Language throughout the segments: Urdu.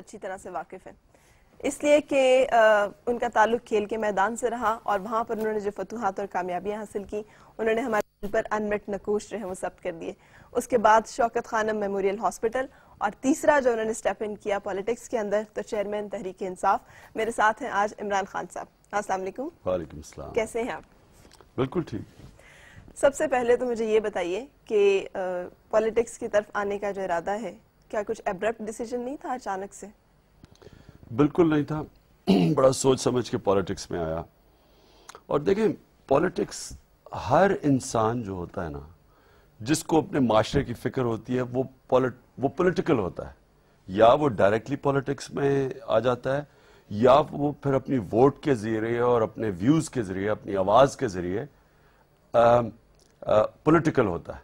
اچھی طرح سے واقف ہیں۔ اس لیے کہ ان کا تعلق کھیل کے میدان سے رہا اور وہاں پر انہوں نے جو فتوحات اور کامیابیاں حاصل کی انہوں نے ہمارے دل پر انمٹ نکوش جو ہیں وہ ثبت کر دیے۔ اس کے بعد شوکت خانم میموریل ہاسپٹل اور تیسرا جو انہوں نے سٹیپ ان کیا پالیٹکس کے اندر تو چیئرمین تحریک انصاف۔ میرے ساتھ ہیں آج عمران خان صاحب۔ السلام علیکم۔ وعلیکم السلام۔ کیسے ہیں آپ؟ بالکل ٹھیک۔ سب سے پہلے تو مجھے یہ بتائیے کہ پالیٹکس کی طرف آنے کا جو ارادہ ہے کیا کچھ ابرپٹ ڈیسیجن نہیں تھا اچانک سے؟ بالکل نہیں تھا۔ بڑا سوچ سمجھ کے پالیٹکس میں آیا۔ اور دیکھیں پالیٹکس ہر انسان جو ہوتا ہے نا جس کو اپنے معاشرے کی فکر ہوتی ہے وہ وہ پولیٹیکل ہوتا ہے۔ یا وہ ڈائریکٹلی پالیٹکس میں آ جاتا ہے یا وہ پھر اپنی ووٹ کے ذریعے اور اپنے ویوز کے ذریعے اپنی آواز کے ذریعے پولیٹیکل ہوتا ہے۔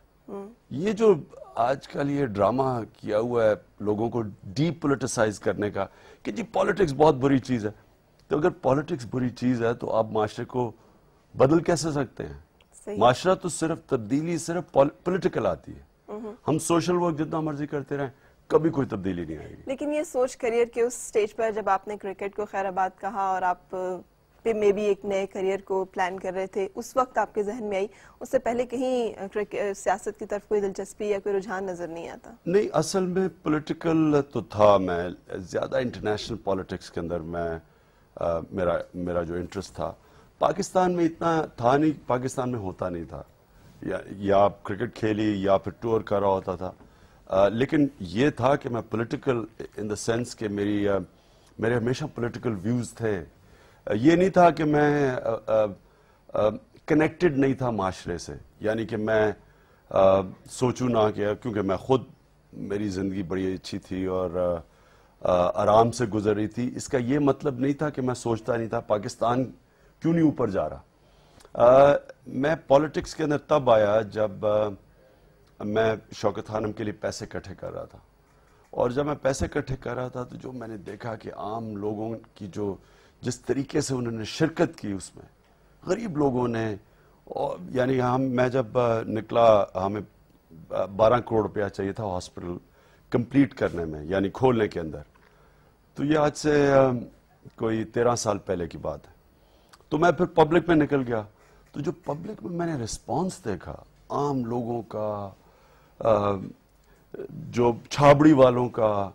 یہ جو آج کل یہ ڈرامہ کیا ہوا ہے لوگوں کو ڈی پولیٹیسائز کرنے کا کہ جی پالیٹکس بہت بری چیز ہے۔ تو اگر پالیٹکس بری چیز ہے تو آپ معاشرے کو بدل کیسے سکتے ہیں؟ معاشرہ تو صرف تبدیلی صرف پولیٹیکل آتی ہے۔ ہم سوشل ورک جتنا مرضی کرتے رہیں کبھی کوئی تبدیلی نہیں آئے گی۔ لیکن یہ سوچ کریئر کے اس سٹیج پر جب آپ نے کرکٹ کو خیر آباد کہا اور آپ پہ میں بھی ایک نئے کریئر کو پلان کر رہے تھے۔ اس وقت آپ کے ذہن میں آئی۔ اس سے پہلے کہیں سیاست کی طرف کوئی دلچسپی یا کوئی رجحان نظر نہیں آتا؟ نہیں، اصل میں پولیٹیکل تو تھا میں۔ زیادہ انٹرنیشنل پالیٹکس کے اندر میں میرا میرا جو انٹرسٹ تھا۔ پاکستان میں اتنا تھا نہیں، پاکستان میں ہوتا نہیں تھا۔ یا آپ کرکٹ کھیلی یا پھر ٹور کر رہا ہوتا تھا۔ لیکن یہ تھا کہ میں پولیٹیکل ان دا سینس کہ میری میرے ہمیشہ پولیٹیکل ویوز تھے۔ یہ نہیں تھا کہ میں کنیکٹڈ نہیں تھا معاشرے سے۔ یعنی کہ میں سوچوں نہ کہ کیونکہ میں خود میری زندگی بڑی اچھی تھی اور آرام سے گزر رہی تھی۔ اس کا یہ مطلب نہیں تھا کہ میں سوچتا نہیں تھا پاکستان کیوں نہیں اوپر جا رہا۔ میں پالیٹکس کے اندر تب آیا جب میں شوکت خانم کے لیے پیسے کٹھے کر رہا تھا۔ اور جب میں پیسے کٹھے کر رہا تھا تو جو میں نے دیکھا کہ عام لوگوں کی جو جس طریقے سے انہوں نے شرکت کی اس میں، غریب لوگوں نے یعنی ہم، میں جب نکلا ہمیں بارہ کروڑ روپیہ چاہیے تھا ہاسپٹل کمپلیٹ کرنے میں یعنی کھولنے کے اندر، تو یہ آج سے کوئی تیرہ سال پہلے کی بات ہے۔ تو میں پھر پبلک میں نکل گیا۔ تو جو پبلک میں میں نے رسپانس دیکھا، عام لوگوں کا جو چھابڑی والوں کا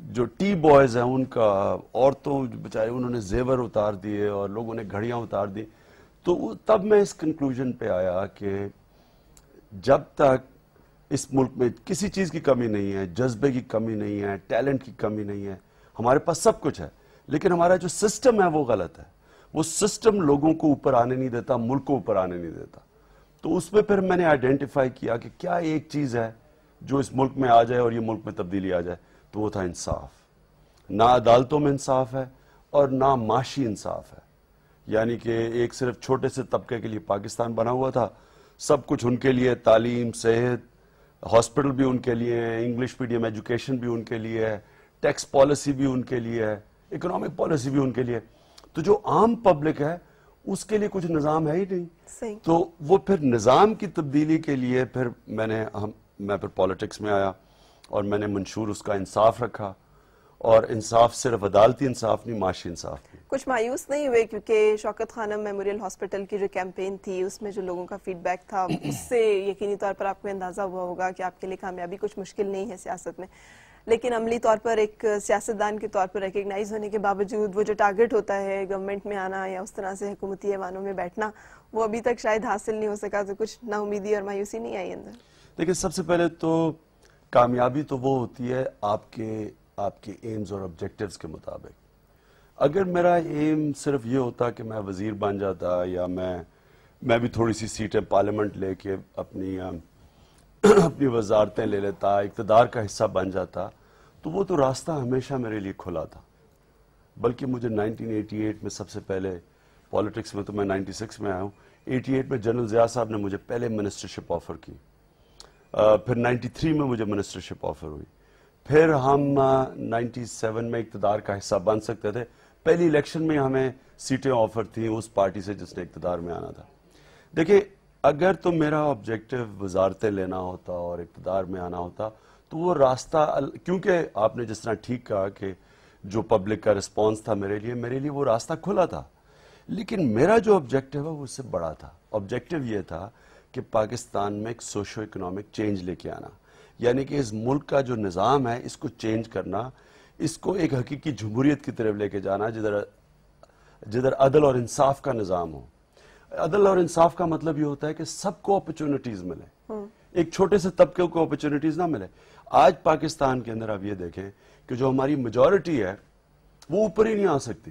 جو ٹی بوائز ہیں، ان کا عورتوں بچائے انہوں نے زیور اتار دیے اور لوگوں نے گھڑیاں اتار دی تو تب میں اس کنکلوژن پہ آیا کہ جب تک اس ملک میں کسی چیز کی کمی نہیں ہے، جذبے کی کمی نہیں ہے ٹیلنٹ کی کمی نہیں ہے، ہمارے پاس سب کچھ ہے۔ لیکن ہمارا جو سسٹم ہے، وہ غلط ہے۔ وہ سسٹم لوگوں کو اوپر آنے نہیں دیتا ملک کو اوپر آنے نہیں دیتا۔ تو اس میں پھر میں نے آئیڈینٹیفائی کیا کہ کیا ایک چیز ہے جو اس ملک میں آ جائے اور یہ ملک میں تبدیلی آ جائے۔ تو وہ تھا انصاف۔ نہ عدالتوں میں انصاف ہے اور نہ معاشی انصاف ہے۔ یعنی کہ ایک صرف چھوٹے سے طبقے کے لیے پاکستان بنا ہوا تھا۔ سب کچھ ان کے لیے تعلیم صحت ہاسپٹل بھی ان کے لیے ہے انگلش میڈیم ایجوکیشن بھی ان کے لیے ہے ٹیکس پالیسی بھی ان کے لیے ہے اکنامک پالیسی بھی ان کے لیے۔ تو جو عام پبلک ہے اس کے لیے کچھ نظام ہے ہی نہیں۔ تو وہ پھر نظام کی تبدیلی کے لیے پھر میں نے میں پھر پالیٹکس میں آیا۔ اور میں نے منشور اس کا انصاف رکھا اور انصاف صرف عدالتی انصاف نہیں معاشی انصاف نہیں کچھ مایوس نہیں ہوئے کیونکہ شوکت خانم میموریل ہاسپٹل کی جو کیمپین تھی اس میں جو لوگوں کا فیڈ بیک تھا اس سے یقینی طور پر آپ کو اندازہ ہوا ہوگا کہ آپ کے لیے کامیابی کچھ مشکل نہیں ہے سیاست میں۔ لیکن عملی طور پر ایک سیاستدان کے طور پر ریکگنائز ہونے کے باوجود وہ جو ٹارگٹ ہوتا ہے گورنمنٹ میں آنا یا اس طرح سے حکومتی ایوانوں میں بیٹھنا وہ ابھی تک شاید حاصل نہیں ہو سکا تو کچھ نا امیدی اور مایوسی نہیں آئی اندر۔ لیکن سب سے پہلے تو کامیابی تو وہ ہوتی ہے آپ کے آپ کے ایمز اور آبجیکٹیوز کے مطابق۔ اگر میرا ایم صرف یہ ہوتا کہ میں وزیر بن جاتا یا میں میں بھی تھوڑی سی سیٹیں پارلیمنٹ لے کے اپنی اپنی وزارتیں لے لیتا، اقتدار کا حصہ بن جاتا، تو وہ تو راستہ ہمیشہ میرے لیے کھلا تھا۔ بلکہ مجھے نائنٹین ایٹی ایٹ میں سب سے پہلے پالیٹکس میں تو میں نائنٹی سکس میں آیا ہوں۔ ایٹی ایٹ میں جنرل ضیاء صاحب نے مجھے پہلے منسٹرشپ آفر کی۔ پھر نائنٹی تھری میں مجھے منسٹرشپ آفر ہوئی۔ پھر ہم نائنٹی سیون میں اقتدار کا حصہ بن سکتے تھے۔ پہلی الیکشن میں ہمیں سیٹیں آفر تھیں اس پارٹی سے جس نے اقتدار میں آنا تھا۔ دیکھیں، اگر تو میرا آبجیکٹو وزارتیں لینا ہوتا اور اقتدار میں آنا ہوتا، تو وہ راستہ کیونکہ آپ نے جس طرح ٹھیک کہا کہ جو پبلک کا رسپانس تھا میرے لیے میرے لیے وہ راستہ کھلا تھا۔ لیکن میرا جو آبجیکٹو ہے وہ اس سے بڑا تھا۔ آبجیکٹو یہ تھا کہ پاکستان میں ایک سوشو اکنامک چینج لے کے آنا۔ یعنی کہ اس ملک کا جو نظام ہے اس کو چینج کرنا اس کو ایک حقیقی جمہوریت کی طرف لے کے جانا جدھر جدھر عدل اور انصاف کا نظام ہو۔ عدل اور انصاف کا مطلب یہ ہوتا ہے کہ سب کو اپرچونٹیز ملے ایک چھوٹے سے طبقے کو اپرچونٹیز نہ ملے آج پاکستان کے اندر آپ یہ دیکھیں کہ جو ہماری میجورٹی ہے وہ اوپر ہی نہیں آ سکتی۔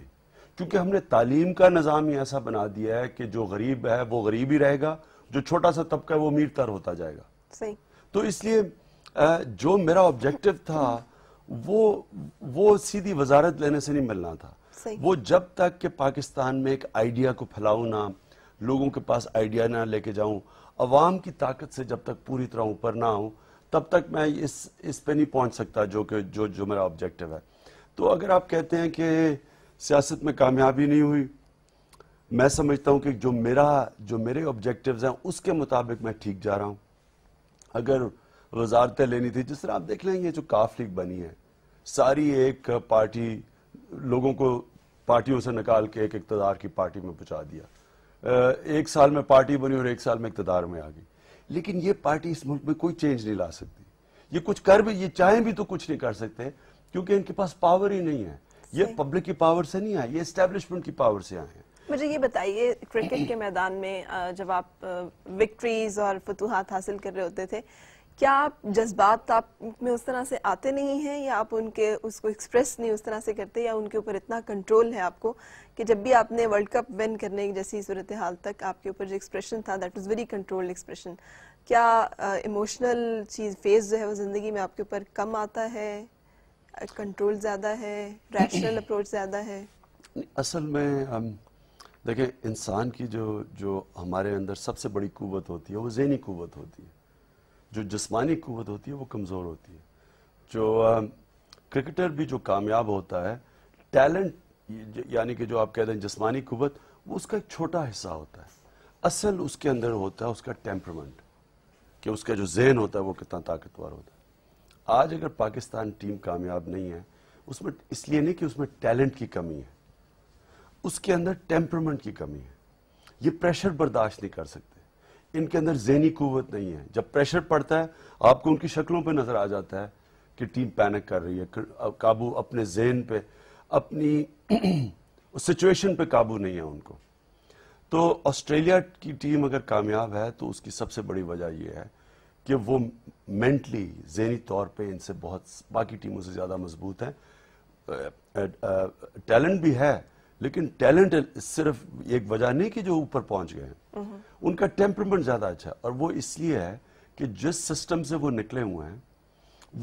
کیونکہ ہم نے تعلیم کا نظام ہی ایسا بنا دیا ہے کہ جو غریب ہے وہ غریب ہی رہے گا۔ جو چھوٹا سا طبقہ ہے وہ امیر تر ہوتا جائے گا۔ تو اس لیے جو میرا آبجیکٹو تھا وہ وہ سیدھی وزارت لینے سے نہیں ملنا تھا۔ وہ جب تک کہ پاکستان میں ایک آئیڈیا کو پھیلاؤں نہ لوگوں کے پاس آئیڈیا نہ لے کے جاؤں عوام کی طاقت سے جب تک پوری طرح اوپر نہ آؤں تب تک میں اس اس پہ نہیں پہنچ سکتا جو کہ جو جو میرا آبجیکٹو ہے۔ تو اگر آپ کہتے ہیں کہ سیاست میں کامیابی نہیں ہوئی میں سمجھتا ہوں کہ جو میرا جو میرے آبجیکٹوز ہیں اس کے مطابق میں ٹھیک جا رہا ہوں۔ اگر وزارتیں لینی تھی جس طرح آپ دیکھ لیں گے جو کاف لیگ بنی ہے ساری ایک پارٹی لوگوں کو پارٹیوں سے نکال کے ایک اقتدار کی پارٹی میں پہنچا دیا۔ ایک سال میں پارٹی بنی اور ایک سال میں اقتدار میں آ گئی۔ لیکن یہ پارٹی اس ملک میں کوئی چینج نہیں لا سکتی۔ یہ کچھ کر بھی یہ چاہیں بھی تو کچھ نہیں کر سکتے کیونکہ ان کے پاس پاور ہی نہیں ہے۔ یہ پبلک کی پاور سے نہیں آئے یہ اسٹیبلشمنٹ کی پاور سے آئے ہیں۔ مجھے یہ بتائیے کرکٹ کے میدان میں جب آپ وکٹریز اور فتوحات حاصل کر رہے ہوتے تھے کیا آپ جذبات آپ میں اس طرح سے آتے نہیں ہیں یا آپ ان کے اس کو ایکسپریس نہیں اس طرح سے کرتے یا ان کے اوپر اتنا کنٹرول ہے آپ کو کہ جب بھی آپ نے ورلڈ کپ ون کرنے جیسی صورتحال تک آپ کے اوپر جو ایکسپریشن تھا that was very control expression کیا ایموشنل چیز فیز جو ہے وہ زندگی میں آپ کے اوپر کم آتا ہے؟ کنٹرول زیادہ ہے؟ ریشنل اپروچ زیادہ ہے؟ اصل میں دیکھیں، انسان کی جو جو ہمارے اندر سب سے بڑی قوت ہوتی ہے، وہ ذہنی قوت ہوتی ہے۔ جو جسمانی قوت ہوتی ہے، وہ کمزور ہوتی ہے۔ جو کرکٹر بھی جو کامیاب ہوتا ہے، ٹیلنٹ یعنی کہ جو آپ کہتے ہیں جسمانی قوت، وہ اس کا ایک چھوٹا حصہ ہوتا ہے۔ اصل اس کے اندر ہوتا ہے، اس کا ٹیمپرمنٹ کہ اس کا جو ذہن ہوتا ہے، وہ کتنا طاقتور ہوتا ہے۔ آج اگر پاکستان ٹیم کامیاب نہیں ہے، اس میں، اس لیے نہیں کہ اس میں ٹیلنٹ کی کمی ہے۔ اس کے اندر ٹیمپرمنٹ کی کمی ہے۔ یہ پریشر برداشت نہیں کر سکتے۔ ان کے اندر ذہنی قوت نہیں ہے۔ جب پریشر پڑتا ہے، آپ کو ان کی شکلوں پہ نظر آ جاتا ہے کہ ٹیم پینک کر رہی ہے قابو اپنے ذہن پہ، اپنی سچویشن پہ قابو نہیں ہے ان کو۔ تو آسٹریلیا کی ٹیم اگر کامیاب ہے، تو اس کی سب سے بڑی وجہ یہ ہے کہ وہ مینٹلی ذہنی طور پہ ان سے بہت، باقی ٹیموں سے زیادہ مضبوط ہیں۔ ٹیلنٹ بھی ہے لیکن ٹیلنٹ صرف ایک وجہ نہیں کہ جو اوپر پہنچ گئے ہیں۔ ان کا ٹیمپرمنٹ زیادہ اچھا ہے اور وہ اس لیے ہے کہ جس سسٹم سے وہ نکلے ہوئے ہیں،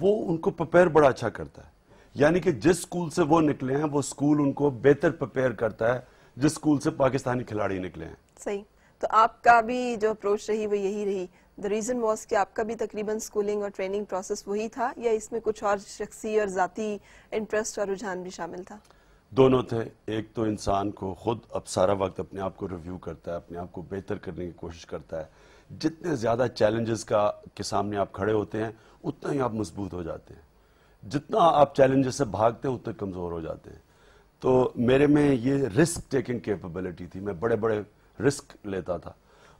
وہ ان کو پپیر بڑا اچھا کرتا ہے۔ یعنی کہ جس سکول سے وہ نکلے ہیں، وہ سکول ان کو بہتر پپیر کرتا ہے۔ جس سکول سے پاکستانی کھلاڑی نکلے ہیں۔ صحیح۔ تو آپ کا بھی جو اپروچ رہی وہ یہی رہی۔ دا ریزن واس کہ آپ کا بھی تقریباً سکولنگ اور ٹریننگ پروسیس وہی تھا یا اس میں کچھ اور شخصی اور ذاتی انٹرسٹ اور رجحان بھی شامل تھا؟ دونوں تھے۔ ایک تو انسان کو خود اب سارا وقت اپنے آپ کو ریویو کرتا ہے، اپنے آپ کو بہتر کرنے کی کوشش کرتا ہے۔ جتنے زیادہ چیلنجز کا، کے سامنے آپ کھڑے ہوتے ہیں، اتنا ہی آپ مضبوط ہو جاتے ہیں۔ جتنا آپ چیلنجز سے بھاگتے ہیں، اتنے کمزور ہو جاتے ہیں۔ تو میرے میں یہ رسک ٹیکنگ کیپبلٹی تھی۔ میں بڑے بڑے رسک لیتا تھا۔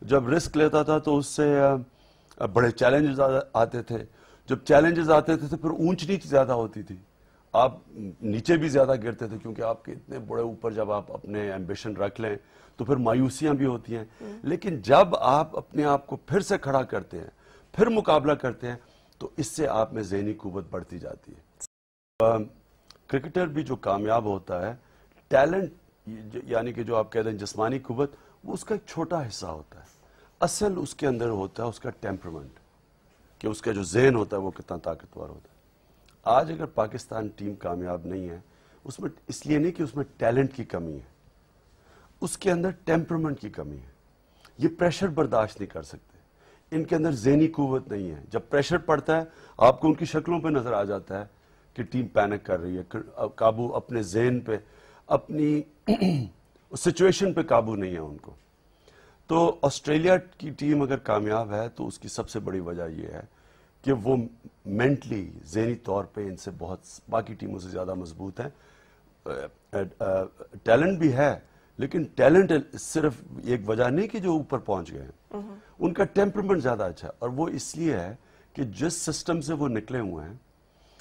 جب رسک لیتا تھا تو اس سے بڑے چیلنجز آتے تھے۔ جب چیلنجز آتے تھے تو پھر اونچ نیچ زیادہ ہوتی تھی۔ آپ نیچے بھی زیادہ گرتے تھے کیونکہ آپ کے اتنے بڑے اوپر جب آپ اپنے ایمبیشن رکھ لیں تو پھر مایوسیاں بھی ہوتی ہیں۔ لیکن جب آپ اپنے آپ کو پھر سے کھڑا کرتے ہیں، پھر مقابلہ کرتے ہیں، تو اس سے آپ میں ذہنی قوت بڑھتی جاتی ہے۔ کرکٹر بھی جو کامیاب ہوتا ہے، ٹیلنٹ یعنی کہ جو آپ کہتے ہیں جسمانی قوت، وہ اس کا ایک چھوٹا حصہ ہوتا ہے۔ اصل اس کے اندر ہوتا ہے اس کا ٹیمپرمنٹ کہ اس کا جو ذہن ہوتا ہے وہ کتنا طاقتور ہوتا ہے۔ آج اگر پاکستان ٹیم کامیاب نہیں ہے، اس میں اس لیے نہیں کہ اس میں ٹیلنٹ کی کمی ہے، اس کے اندر ٹیمپرمنٹ کی کمی ہے۔ یہ پریشر برداشت نہیں کر سکتے۔ ان کے اندر ذہنی قوت نہیں ہے۔ جب پریشر پڑتا ہے، آپ کو ان کی شکلوں پہ نظر آ جاتا ہے کہ ٹیم پینک کر رہی ہے قابو اپنے ذہن پہ، اپنی سچویشن پہ قابو نہیں ہے ان کو۔ تو آسٹریلیا کی ٹیم اگر کامیاب ہے، تو اس کی سب سے بڑی وجہ یہ ہے کہ وہ مینٹلی ذہنی طور پہ ان سے بہت باقی ٹیموں سے زیادہ مضبوط ہیں۔ ٹیلنٹ بھی ہے لیکن ٹیلنٹ صرف ایک وجہ نہیں کہ جو اوپر پہنچ گئے ہیں۔ ان کا ٹیمپرمنٹ زیادہ اچھا ہے اور وہ اس لیے ہے کہ جس سسٹم سے وہ نکلے ہوئے ہیں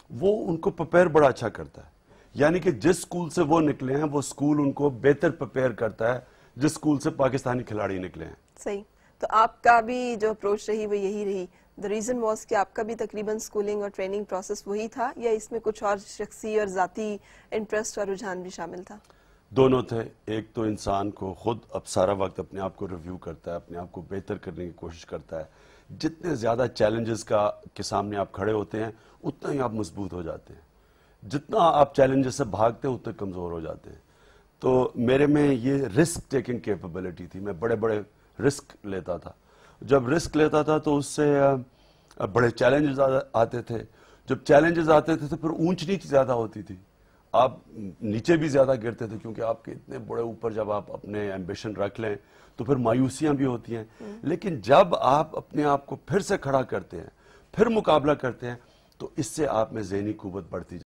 وہ ان کو پپیر بڑا اچھا کرتا ہے۔ یعنی کہ جس سکول سے وہ نکلے ہیں وہ سکول ان کو بہتر پپیر کرتا ہے جس سکول سے پاکستانی کھلاڑی نکلے ہیں۔ صحیح۔ تو آپ کا بھی جو اپروچ رہی وہ یہی رہی۔ دا ریزن واز کہ آپ کا بھی تقریباً سکولنگ اور ٹریننگ پروسیس وہی تھا یا اس میں کچھ اور شخصی اور ذاتی انٹرسٹ اور رجحان بھی شامل تھا؟ دونوں تھے۔ ایک تو انسان کو خود اب سارا وقت اپنے آپ کو ریویو کرتا ہے، اپنے آپ کو بہتر کرنے کی کوشش کرتا ہے۔ جتنے زیادہ چیلنجز کا کے سامنے آپ کھڑے ہوتے ہیں، اتنا ہی آپ مضبوط ہو جاتے ہیں۔ جتنا آپ چیلنجز سے بھاگتے ہیں، اتنے کمزور ہو جاتے ہیں۔ تو میرے میں یہ رسک ٹیکنگ کیپبلٹی تھی۔ میں بڑے بڑے رسک لیتا تھا۔ جب رسک لیتا تھا تو اس سے بڑے چیلنجز آتے تھے۔ جب چیلنجز آتے تھے تو پھر اونچ نیچ زیادہ ہوتی تھی۔ آپ نیچے بھی زیادہ گرتے تھے کیونکہ آپ کے اتنے بڑے اوپر جب آپ اپنے ایمبیشن رکھ لیں تو پھر مایوسیاں بھی ہوتی ہیں۔ لیکن جب آپ اپنے آپ کو پھر سے کھڑا کرتے ہیں پھر مقابلہ کرتے ہیں تو اس سے آپ میں ذہنی قوت بڑھتی